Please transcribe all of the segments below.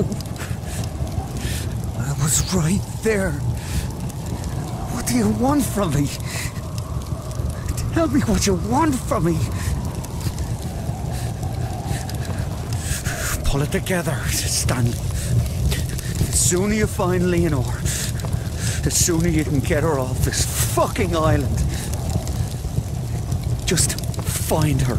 No! I was right there. What do you want from me? Tell me what you want from me. Pull it together, Stanley. The sooner you find Leonore, the sooner you can get her off this fucking island. Just find her.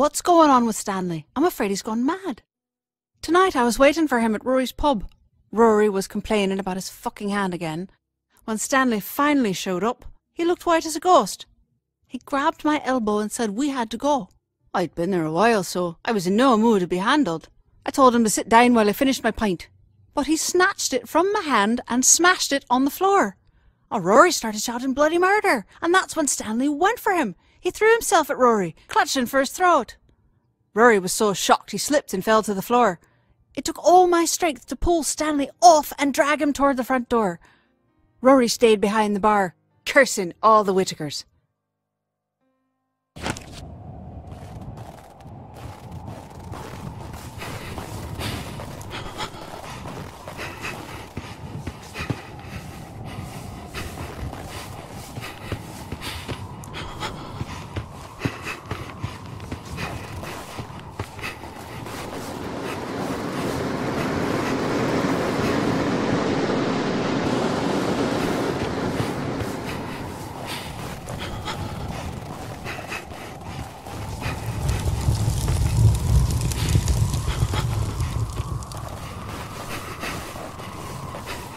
What's going on with Stanley. I'm afraid he's gone mad. Tonight I was waiting for him at Rory's pub. Rory was complaining about his fucking hand again. When Stanley finally showed up, he looked white as a ghost. He grabbed my elbow and said we had to go. I'd been there a while, so I was in no mood to be handled. I told him to sit down while I finished my pint. But he snatched it from my hand and smashed it on the floor. Oh, Rory started shouting bloody murder, and that's when Stanley went for him. He threw himself at Rory, clutching for his throat. Rory was so shocked he slipped and fell to the floor. It took all my strength to pull Stanley off and drag him toward the front door. Rory stayed behind the bar, cursing all the Whitakers.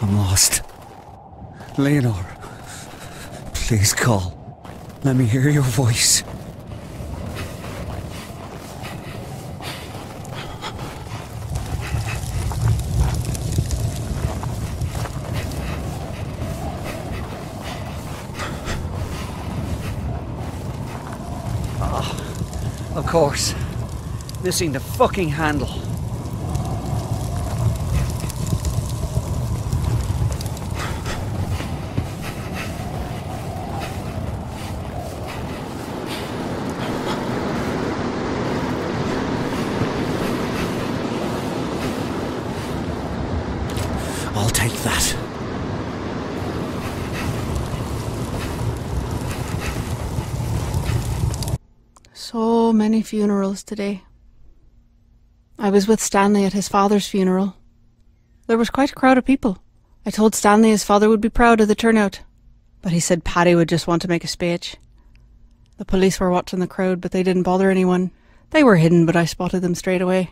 I'm lost. Leonore, please call. Let me hear your voice. Ah, of course. Missing the fucking handle. I'll take that. So many funerals today. I was with Stanley at his father's funeral. There was quite a crowd of people. I told Stanley his father would be proud of the turnout, but he said Paddy would just want to make a speech. The police were watching the crowd, but they didn't bother anyone. They were hidden, but I spotted them straight away.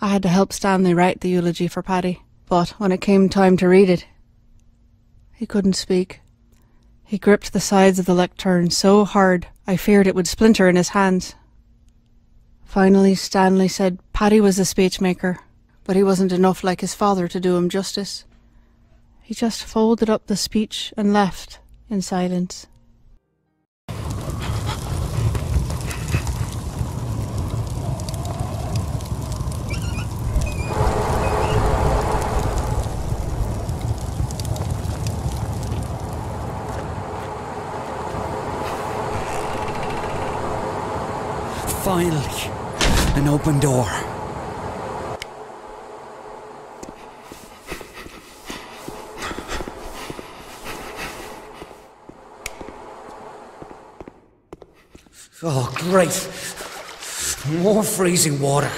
I had to help Stanley write the eulogy for Paddy, but when it came time to read it, he couldn't speak. He gripped the sides of the lectern so hard I feared it would splinter in his hands. Finally, Stanley said Paddy was a speechmaker, but he wasn't enough like his father to do him justice. He just folded up the speech and left in silence. Finally, an open door. Oh, great. More freezing water.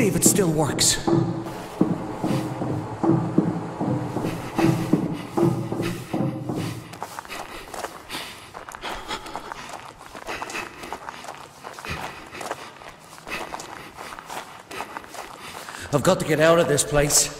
See if it still works. I've got to get out of this place.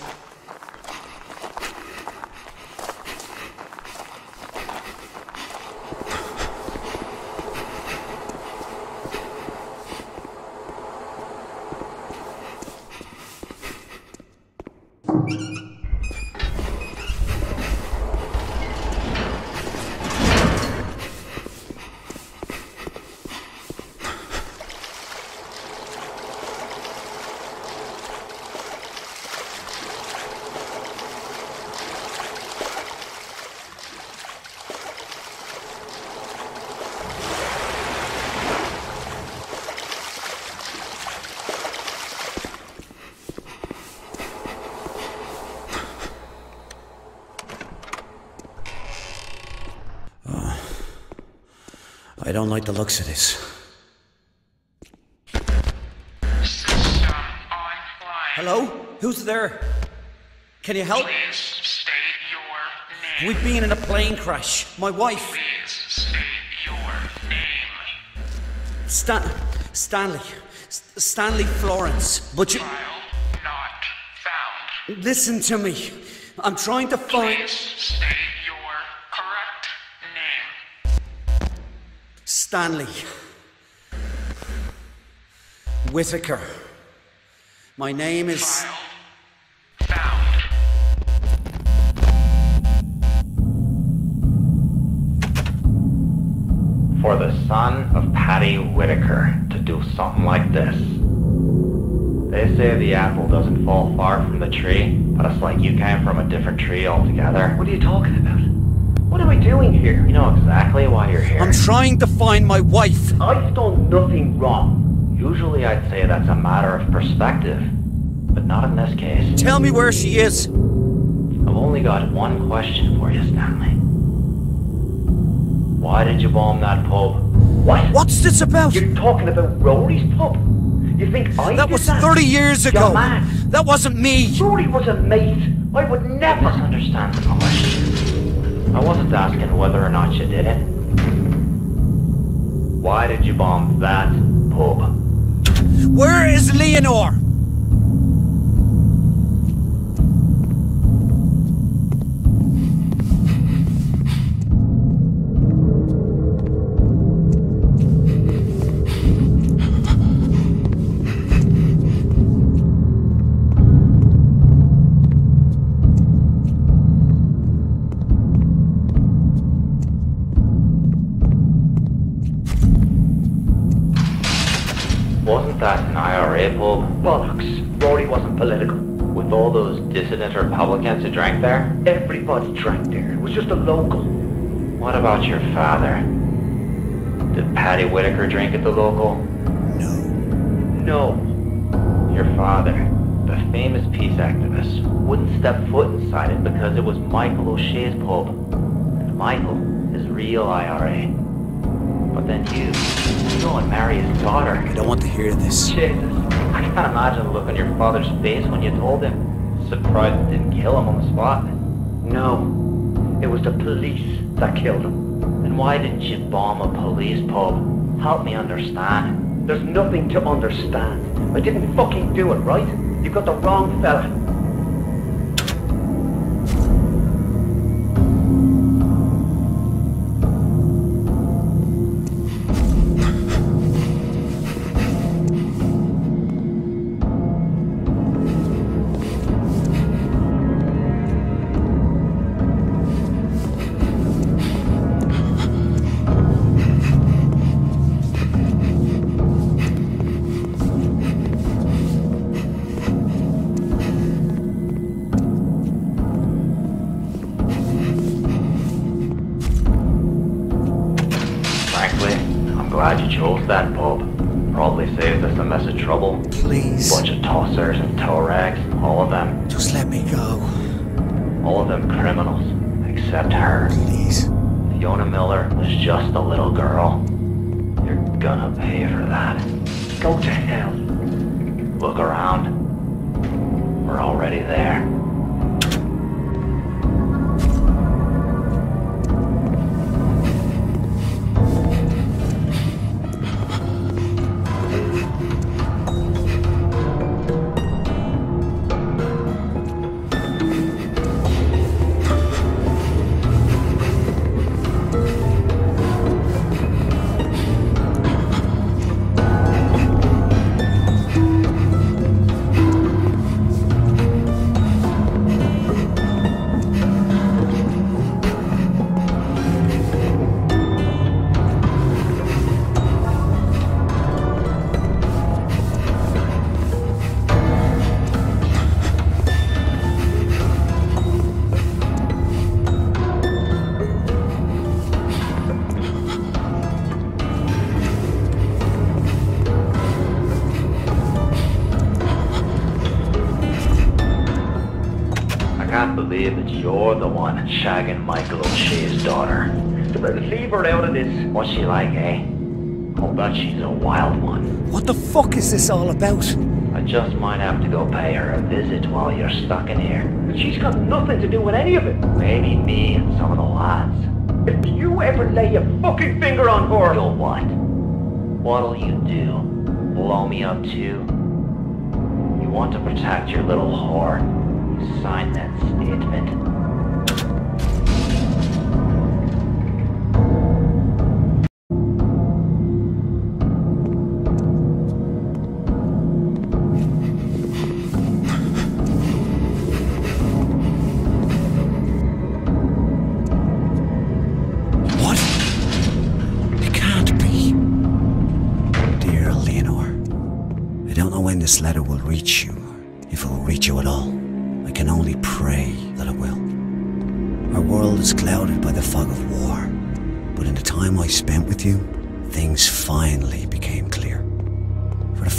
I don't like the looks of this. Hello? Who's there? Can you help? Please state your name. We've been in a plane crash. My wife, Please state your name. Stan- Stanley. Stanley Florence. But you. File not found. Listen to me. I'm trying to find. Please Stanley. Whitaker. My name is. For the son of Paddy Whitaker to do something like this. They say the apple doesn't fall far from the tree, but it's like you came from a different tree altogether. What are you talking about? What am I doing here? You know exactly why you're here. I'm trying to find my wife. I've done nothing wrong. Usually I'd say that's a matter of perspective, but not in this case. Tell me where she is. I've only got one question for you, Stanley. Why did you bomb that pub? What? What's this about? You're talking about Rory's pub? You think I That was that? 30 years ago. That wasn't me. Rory was a mate. I would never understand the question. I wasn't asking whether or not you did it. Why did you bomb that pub? Where is Leonore? Wasn't that an IRA pub? Bollocks. Rory wasn't political. With all those dissident Republicans who drank there? Everybody drank there. It was just a local. What about your father? Did Paddy Whitaker drink at the local? No. No. Your father, the famous peace activist, wouldn't step foot inside it because it was Michael O'Shea's pub. And Michael is real IRA. But then you, you go and marry his daughter. I don't want to hear this. Jesus, I can't imagine the look on your father's face when you told him. Surprised it didn't kill him on the spot. No. It was the police that killed him. Then why didn't you bomb a police pub? Help me understand. There's nothing to understand. I didn't fucking do it, right? You got the wrong fella. Chose that pub. Probably saved us a mess of trouble. Please. Bunch of tossers and tow rags, all of them. Just let me go. All of them criminals, except her. Please. Fiona Miller was just a little girl. You're gonna pay for that. Go to hell. Look around. We're already there. You're the one shagging Michael O'Shea's daughter. Leave her out of this. What's she like, eh? I'll bet she's a wild one. What the fuck is this all about? I just might have to go pay her a visit while you're stuck in here. But she's got nothing to do with any of it. Maybe me and some of the lads. If you ever lay a fucking finger on her, You'll what? What'll you do? Blow me up too? You want to protect your little whore? You signed that statement.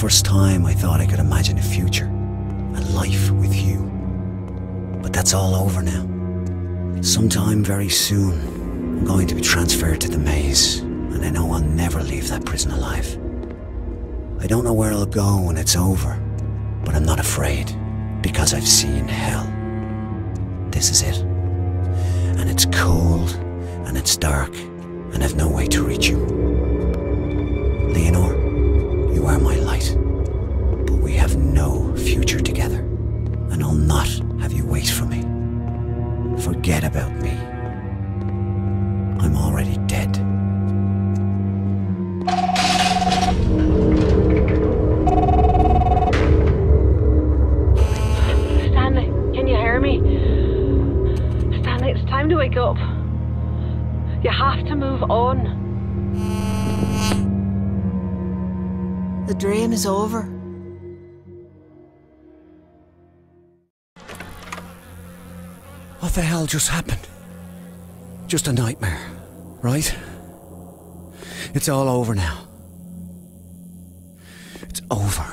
First time, I thought I could imagine a future, a life with you. But that's all over now. Sometime very soon, I'm going to be transferred to the maze, and I know I'll never leave that prison alive. I don't know where I'll go when it's over, but I'm not afraid because I've seen hell. This is it. And it's cold, and it's dark, and I've no way to reach you. Leonore, you are my future together, and I'll not have you wait for me. Forget about me. I'm already dead. Stanley, can you hear me? Stanley, it's time to wake up. You have to move on. The dream is over. What the hell just happened? Just a nightmare, right? It's all over now. It's over.